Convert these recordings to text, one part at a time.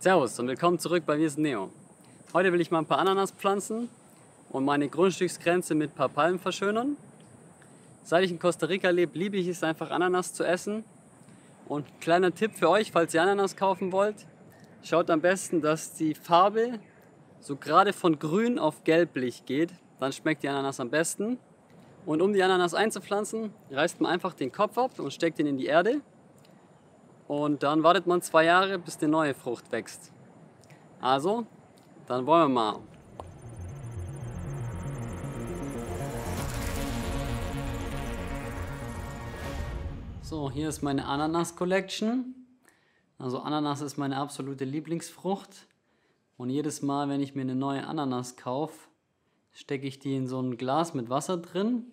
Servus und willkommen zurück bei Wir sind Neo. Heute will ich mal ein paar Ananas pflanzen und meine Grundstücksgrenze mit ein paar Palmen verschönern. Seit ich in Costa Rica lebe, liebe ich es einfach Ananas zu essen. Und kleiner Tipp für euch, falls ihr Ananas kaufen wollt, schaut am besten, dass die Farbe so gerade von grün auf gelblich geht. Dann schmeckt die Ananas am besten. Und um die Ananas einzupflanzen, reißt man einfach den Kopf ab und steckt ihn in die Erde. Und dann wartet man zwei Jahre, bis die neue Frucht wächst. Also, dann wollen wir mal. So, hier ist meine Ananas Collection. Also Ananas ist meine absolute Lieblingsfrucht. Und jedes Mal, wenn ich mir eine neue Ananas kaufe, stecke ich die in so ein Glas mit Wasser drin.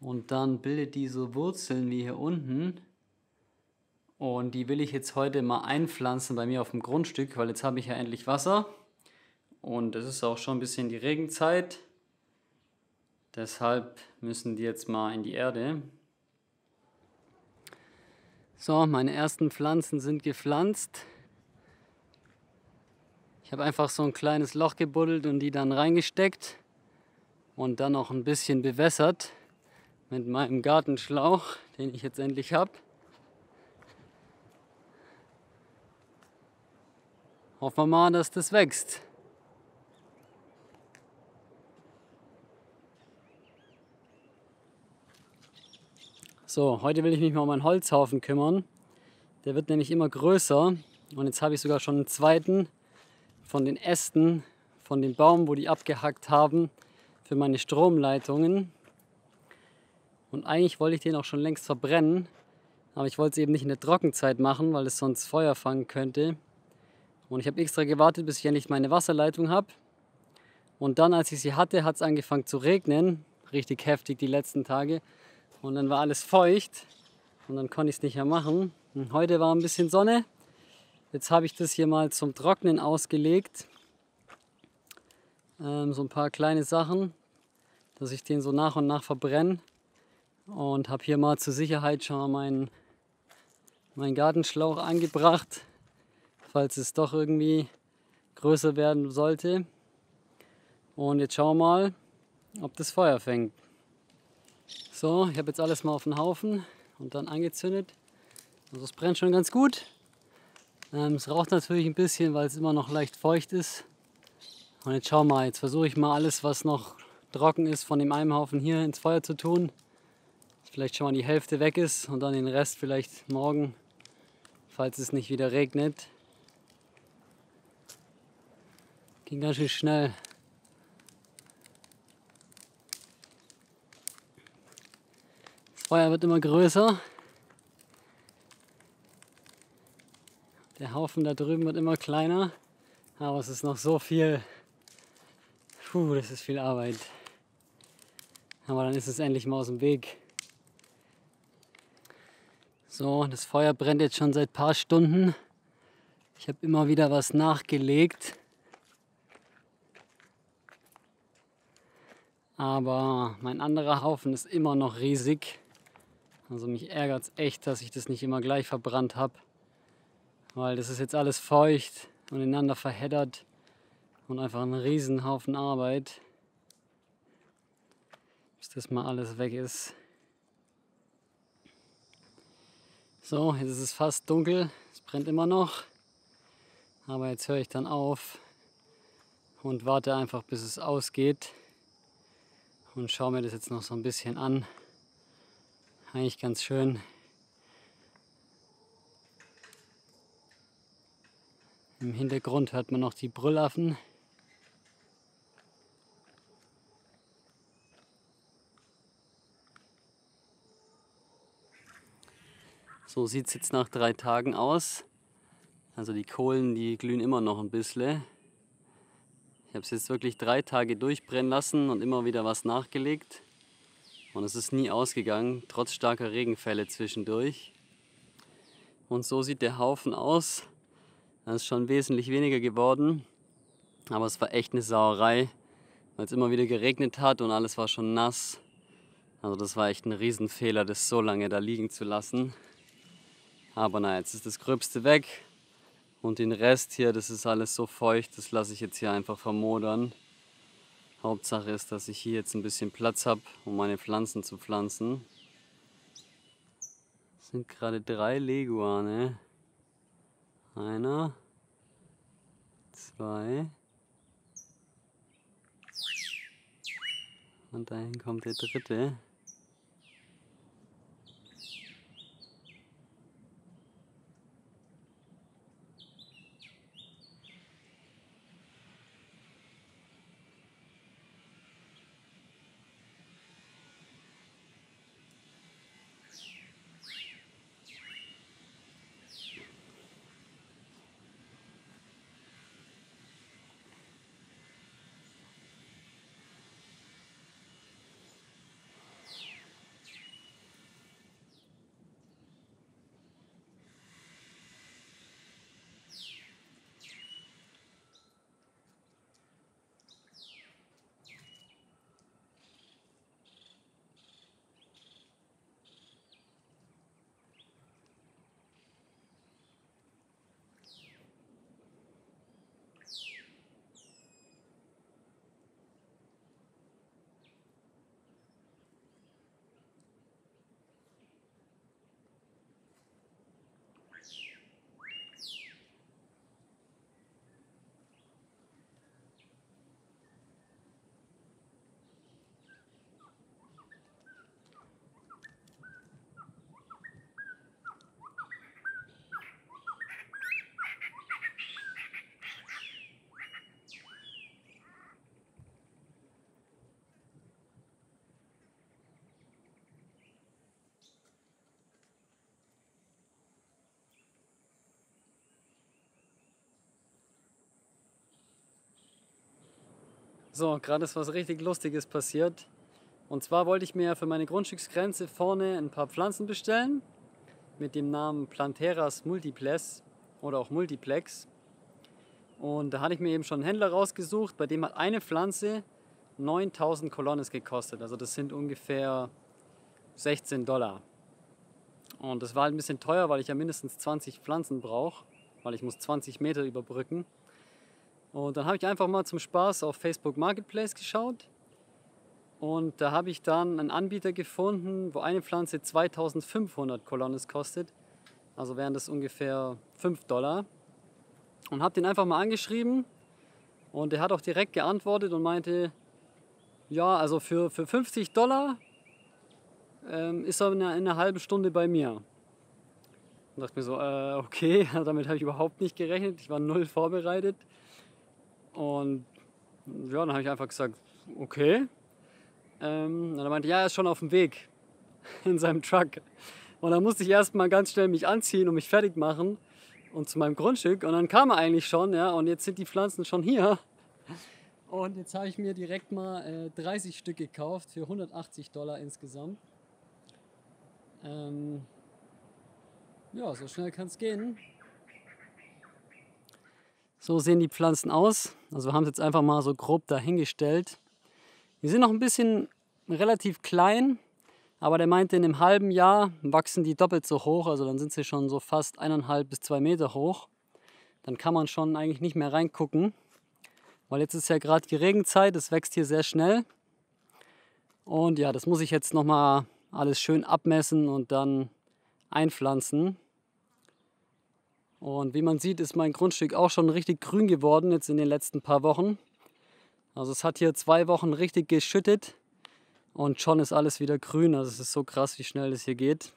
Und dann bildet die so Wurzeln wie hier unten. Und die will ich jetzt heute mal einpflanzen bei mir auf dem Grundstück, weil jetzt habe ich ja endlich Wasser. Und es ist auch schon ein bisschen die Regenzeit. Deshalb müssen die jetzt mal in die Erde. So, meine ersten Pflanzen sind gepflanzt. Ich habe einfach so ein kleines Loch gebuddelt und die dann reingesteckt und dann noch ein bisschen bewässert mit meinem Gartenschlauch, den ich jetzt endlich habe. Hoffen wir mal, dass das wächst. So, heute will ich mich mal um meinen Holzhaufen kümmern. Der wird nämlich immer größer und jetzt habe ich sogar schon einen zweiten von den Ästen von dem Baum, wo die abgehackt haben, für meine Stromleitungen. Und eigentlich wollte ich den auch schon längst verbrennen, aber ich wollte es eben nicht in der Trockenzeit machen, weil es sonst Feuer fangen könnte. Und ich habe extra gewartet, bis ich endlich meine Wasserleitung habe. Und dann, als ich sie hatte, hat es angefangen zu regnen. Richtig heftig die letzten Tage. Und dann war alles feucht. Und dann konnte ich es nicht mehr machen. Und heute war ein bisschen Sonne. Jetzt habe ich das hier mal zum Trocknen ausgelegt. Ähm, so ein paar kleine Sachen, dass ich den so nach und nach verbrenne. Und habe hier mal zur Sicherheit schon mal meinen, meinen Gartenschlauch angebracht falls es doch irgendwie größer werden sollte. Und jetzt schauen wir mal, ob das Feuer fängt. So, ich habe jetzt alles mal auf den Haufen und dann angezündet. Also es brennt schon ganz gut. Ähm, es raucht natürlich ein bisschen, weil es immer noch leicht feucht ist. Und jetzt schauen wir mal, jetzt versuche ich mal alles, was noch trocken ist, von dem einen Haufen hier ins Feuer zu tun. Vielleicht schon mal die Hälfte weg ist und dann den Rest vielleicht morgen, falls es nicht wieder regnet. Ging ganz schön schnell. Das Feuer wird immer größer. Der Haufen da drüben wird immer kleiner. Aber es ist noch so viel. Puh, das ist viel Arbeit. Aber dann ist es endlich mal aus dem Weg. So, das Feuer brennt jetzt schon seit ein paar Stunden. Ich habe immer wieder was nachgelegt. Aber mein anderer Haufen ist immer noch riesig. Also mich ärgert es echt, dass ich das nicht immer gleich verbrannt habe. Weil das ist jetzt alles feucht und ineinander verheddert und einfach ein Riesenhaufen Arbeit. Bis das mal alles weg ist. So, jetzt ist es fast dunkel. Es brennt immer noch. Aber jetzt höre ich dann auf und warte einfach, bis es ausgeht und schaue mir das jetzt noch so ein bisschen an. Eigentlich ganz schön. Im Hintergrund hört man noch die Brüllaffen. So sieht es jetzt nach drei Tagen aus. Also die Kohlen, die glühen immer noch ein bisschen. Ich habe es jetzt wirklich drei Tage durchbrennen lassen und immer wieder was nachgelegt. Und es ist nie ausgegangen, trotz starker Regenfälle zwischendurch. Und so sieht der Haufen aus. Da ist schon wesentlich weniger geworden. Aber es war echt eine Sauerei, weil es immer wieder geregnet hat und alles war schon nass. Also das war echt ein Riesenfehler, das so lange da liegen zu lassen. Aber naja, jetzt ist das Gröbste weg. Und den Rest hier, das ist alles so feucht, das lasse ich jetzt hier einfach vermodern. Hauptsache ist, dass ich hier jetzt ein bisschen Platz habe, um meine Pflanzen zu pflanzen. Das sind gerade drei Leguane. Einer, zwei. Und dahin kommt der dritte. So, gerade ist was richtig Lustiges passiert. Und zwar wollte ich mir für meine Grundstücksgrenze vorne ein paar Pflanzen bestellen mit dem Namen Planteras multiplex oder auch Multiplex. Und da hatte ich mir eben schon einen Händler rausgesucht, bei dem hat eine Pflanze 9000 Kolonnes gekostet. Also das sind ungefähr 16 Dollar. Und das war halt ein bisschen teuer, weil ich ja mindestens 20 Pflanzen brauche, weil ich muss 20 Meter überbrücken. Und dann habe ich einfach mal zum Spaß auf Facebook Marketplace geschaut. Und da habe ich dann einen Anbieter gefunden, wo eine Pflanze 2500 Kolonnes kostet. Also wären das ungefähr 5 Dollar. Und habe den einfach mal angeschrieben. Und er hat auch direkt geantwortet und meinte, ja, also für, für 50 Dollar ähm, ist er in einer, in einer halben Stunde bei mir. Und dachte mir so, äh, okay, damit habe ich überhaupt nicht gerechnet. Ich war null vorbereitet. Und ja, dann habe ich einfach gesagt, okay. Ähm, und er meinte, ja, er ist schon auf dem Weg in seinem Truck. Und dann musste ich erstmal ganz schnell mich anziehen und mich fertig machen und zu meinem Grundstück. Und dann kam er eigentlich schon, ja, und jetzt sind die Pflanzen schon hier. Und jetzt habe ich mir direkt mal äh, 30 Stück gekauft für 180 Dollar insgesamt. Ähm, ja, so schnell kann es gehen. So sehen die Pflanzen aus. Also wir haben es jetzt einfach mal so grob dahingestellt. Die sind noch ein bisschen relativ klein, aber der meinte, in einem halben Jahr wachsen die doppelt so hoch. Also dann sind sie schon so fast eineinhalb bis zwei Meter hoch. Dann kann man schon eigentlich nicht mehr reingucken, weil jetzt ist ja gerade die Regenzeit. Es wächst hier sehr schnell. Und ja, das muss ich jetzt nochmal alles schön abmessen und dann einpflanzen. Und wie man sieht, ist mein Grundstück auch schon richtig grün geworden jetzt in den letzten paar Wochen. Also es hat hier zwei Wochen richtig geschüttet und schon ist alles wieder grün. Also es ist so krass, wie schnell das hier geht.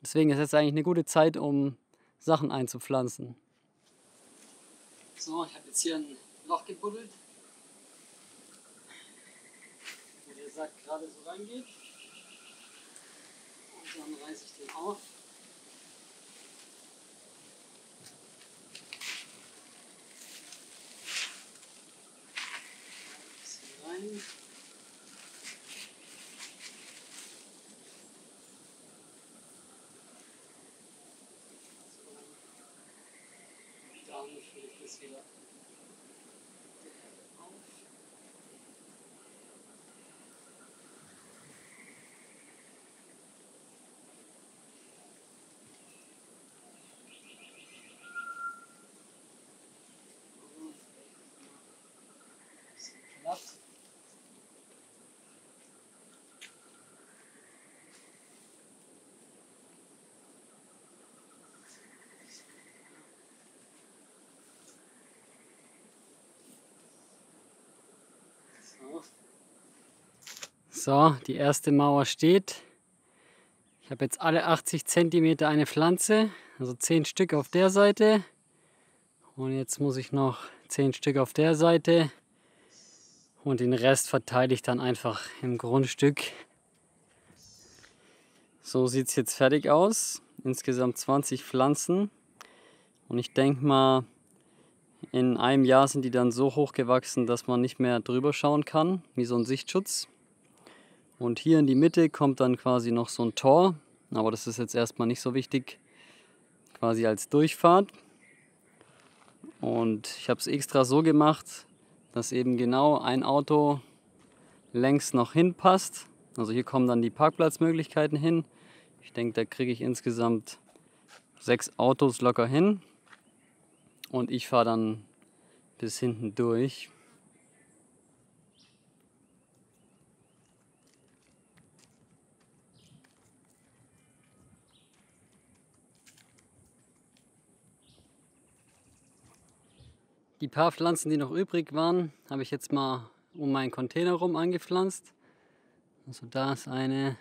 Deswegen ist jetzt eigentlich eine gute Zeit, um Sachen einzupflanzen. So, ich habe jetzt hier ein Loch gebuddelt, wo der Sack gerade so reingeht. Und dann reiße ich den auf. Rein. Dann das wieder So, die erste Mauer steht. Ich habe jetzt alle 80 cm eine Pflanze, also 10 Stück auf der Seite. Und jetzt muss ich noch 10 Stück auf der Seite. Und den Rest verteile ich dann einfach im Grundstück. So sieht es jetzt fertig aus. Insgesamt 20 Pflanzen. Und ich denke mal, in einem Jahr sind die dann so hoch gewachsen, dass man nicht mehr drüber schauen kann, wie so ein Sichtschutz. Und hier in die Mitte kommt dann quasi noch so ein Tor, aber das ist jetzt erstmal nicht so wichtig, quasi als Durchfahrt. Und ich habe es extra so gemacht, dass eben genau ein Auto längs noch hinpasst. Also hier kommen dann die Parkplatzmöglichkeiten hin. Ich denke, da kriege ich insgesamt sechs Autos locker hin. Und ich fahre dann bis hinten durch. Die paar Pflanzen, die noch übrig waren, habe ich jetzt mal um meinen Container rum angepflanzt. Also da ist eine,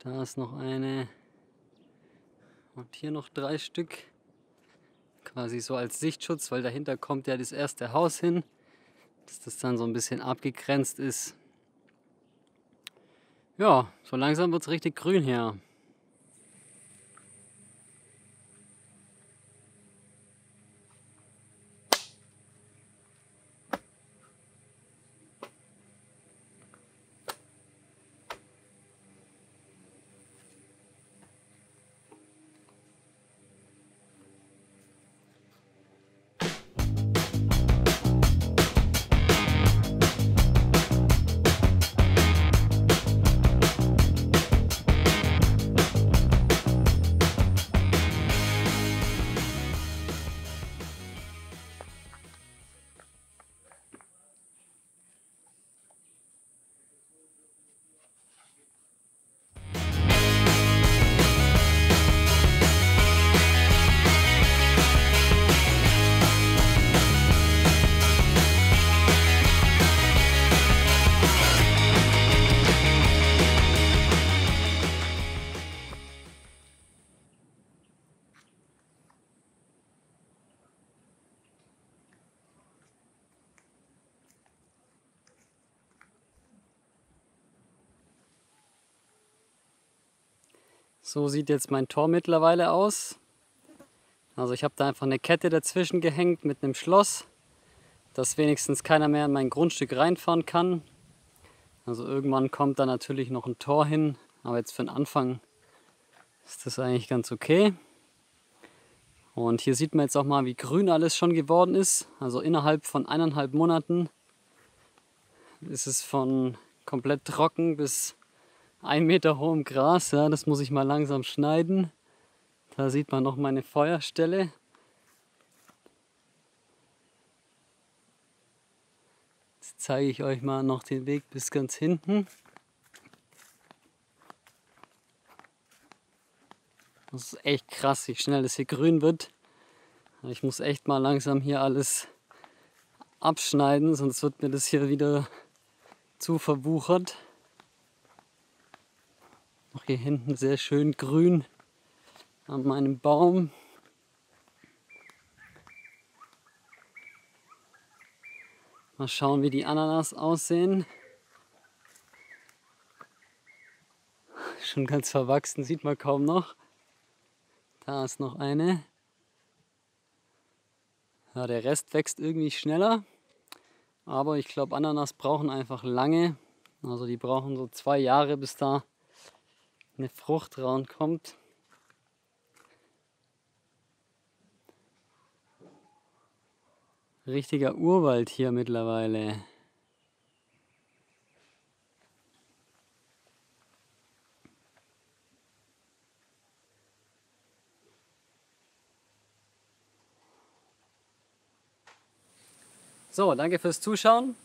da ist noch eine und hier noch drei Stück. Quasi so als Sichtschutz, weil dahinter kommt ja das erste Haus hin, dass das dann so ein bisschen abgegrenzt ist. Ja, so langsam wird es richtig grün hier. So sieht jetzt mein Tor mittlerweile aus. Also ich habe da einfach eine Kette dazwischen gehängt mit einem Schloss, dass wenigstens keiner mehr in mein Grundstück reinfahren kann. Also irgendwann kommt da natürlich noch ein Tor hin, aber jetzt für den Anfang ist das eigentlich ganz okay. Und hier sieht man jetzt auch mal, wie grün alles schon geworden ist. Also innerhalb von eineinhalb Monaten ist es von komplett trocken bis ein Meter hohem Gras. Ja, das muss ich mal langsam schneiden. Da sieht man noch meine Feuerstelle. Jetzt zeige ich euch mal noch den Weg bis ganz hinten. Das ist echt krass, wie schnell das hier grün wird. Ich muss echt mal langsam hier alles abschneiden, sonst wird mir das hier wieder zu verwuchert. Noch hier hinten sehr schön grün an meinem Baum. Mal schauen, wie die Ananas aussehen. Schon ganz verwachsen, sieht man kaum noch. Da ist noch eine. Ja, der Rest wächst irgendwie schneller. Aber ich glaube, Ananas brauchen einfach lange. Also die brauchen so zwei Jahre, bis da eine Frucht rankommt. Richtiger Urwald hier mittlerweile. So, danke fürs Zuschauen.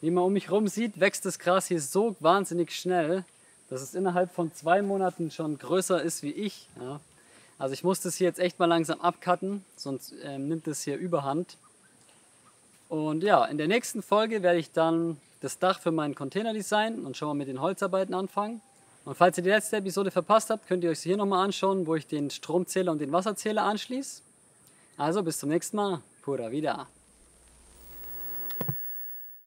Wie man um mich herum sieht, wächst das Gras hier so wahnsinnig schnell dass es innerhalb von zwei Monaten schon größer ist wie ich. Ja. Also ich muss das hier jetzt echt mal langsam abcutten, sonst ähm, nimmt es hier überhand. Und ja, in der nächsten Folge werde ich dann das Dach für mein Containerdesign und schon mal mit den Holzarbeiten anfangen. Und falls ihr die letzte Episode verpasst habt, könnt ihr euch hier nochmal anschauen, wo ich den Stromzähler und den Wasserzähler anschließe. Also bis zum nächsten Mal. Pura vida.